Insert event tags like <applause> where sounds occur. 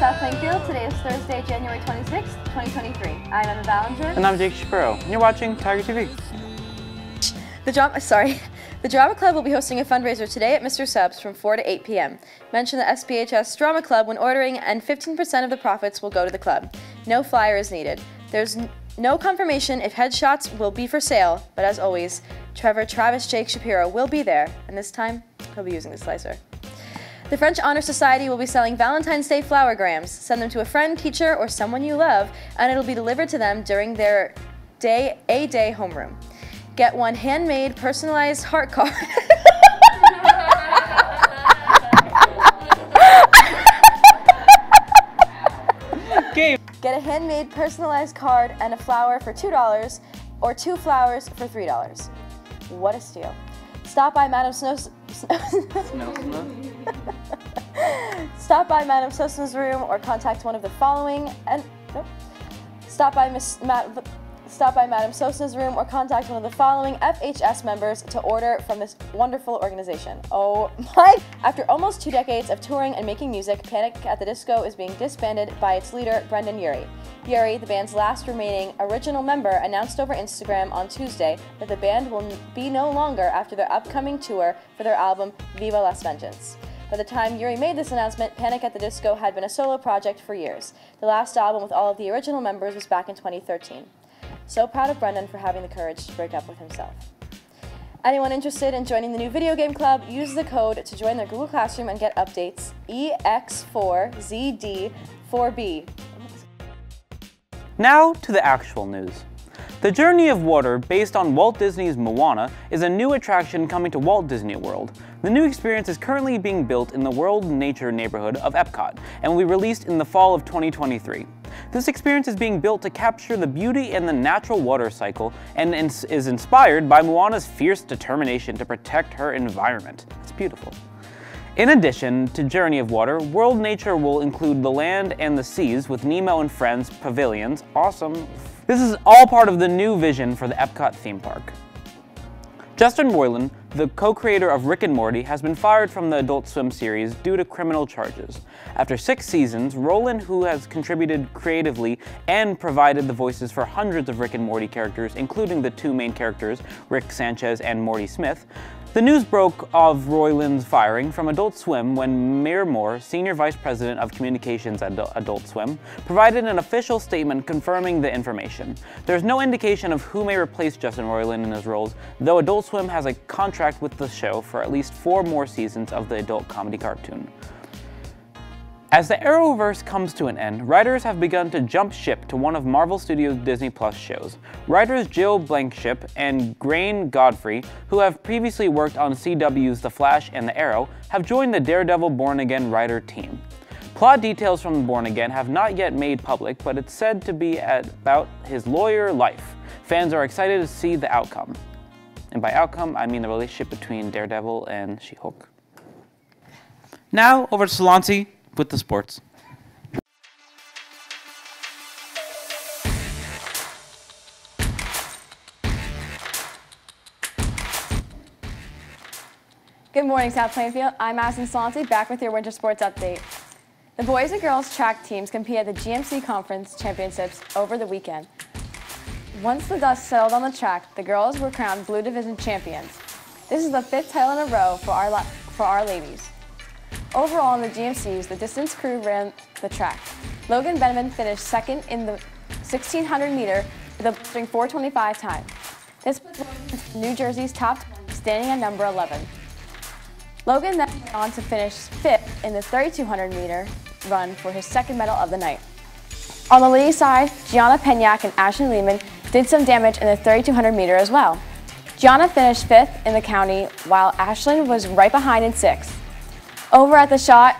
Good morning, South Plainfield. Today is Thursday, January 26th, 2023. I'm Emma Ballinger. And I'm Jake Shapiro, and you're watching Tiger TV. The drama, sorry, the Drama Club will be hosting a fundraiser today at Mr. Subs from 4 to 8 p.m. Mention the SPHS Drama Club when ordering, and 15% of the profits will go to the club. No flyer is needed. There's no confirmation if headshots will be for sale, but as always, Trevor Travis Jake Shapiro will be there, and this time he'll be using the slicer. The French Honor Society will be selling Valentine's Day flower grams. Send them to a friend, teacher, or someone you love, and it'll be delivered to them during their day a day homeroom. Get one handmade, personalized heart card. <laughs> Get a handmade, personalized card and a flower for $2, or two flowers for $3. What a steal. Stop by Madame Snow's. <laughs> <laughs> Stop by Madame Sosna's room or contact one of the following and nope. Stop by Miss Stop by Madame Sosna's room or contact one of the following FHS members to order from this wonderful organization. Oh my! After almost two decades of touring and making music, Panic at the Disco is being disbanded by its leader, Brendon Urie. Urie, the band's last remaining original member, announced over Instagram on Tuesday that the band will be no longer after their upcoming tour for their album Viva Las Vengeance. By the time Urie made this announcement, Panic at the Disco had been a solo project for years. The last album with all of the original members was back in 2013. So proud of Brendon for having the courage to break up with himself. Anyone interested in joining the new video game club, use the code to join their Google Classroom and get updates EX4ZD4B. Now to the actual news. The Journey of Water, based on Walt Disney's Moana, is a new attraction coming to Walt Disney World. The new experience is currently being built in the World Nature neighborhood of Epcot and will be released in the fall of 2023. This experience is being built to capture the beauty and the natural water cycle and is inspired by Moana's fierce determination to protect her environment. It's beautiful. In addition to Journey of Water, World Nature will include the land and the seas with Nemo and Friends pavilions. Awesome. This is all part of the new vision for the Epcot theme park. Justin Roiland, the co-creator of Rick and Morty, has been fired from the Adult Swim series due to criminal charges. After six seasons, Roiland, who has contributed creatively and provided the voices for hundreds of Rick and Morty characters, including the two main characters, Rick Sanchez and Morty Smith, the news broke of Roiland's firing from Adult Swim when Mayor Moore, Senior Vice President of Communications at Adult Swim, provided an official statement confirming the information. There's no indication of who may replace Justin Roiland in his roles, though Adult Swim has a contract with the show for at least four more seasons of the adult comedy cartoon. As the Arrowverse comes to an end, writers have begun to jump ship to one of Marvel Studios' Disney Plus shows. Writers Jill Blankenship and Grain Godfree, who have previously worked on CW's The Flash and The Arrow, have joined the Daredevil Born Again writer team. Plot details from Born Again have not yet made public, but it's said to be about his lawyer life. Fans are excited to see the outcome. And by outcome, I mean the relationship between Daredevil and She-Hulk. Now, over to Salanti with the sports. Good morning, South Plainfield. I'm Madison Salanti, back with your winter sports update. The boys and girls track teams compete at the GMC Conference Championships over the weekend. Once the dust settled on the track, the girls were crowned Blue Division champions. This is the fifth title in a row for our, for our ladies. Overall in the GMCs, the distance crew ran the track. Logan Benjamin finished second in the 1600 meter with a 425 time. This puts Logan New Jersey's top 20, standing at number 11. Logan then went on to finish fifth in the 3200 meter run for his second medal of the night. On the ladies' side, Gianna Penyak and Ashley Lehman did some damage in the 3200 meter as well. Gianna finished fifth in the county, while Ashlyn was right behind in sixth. Over at the shot,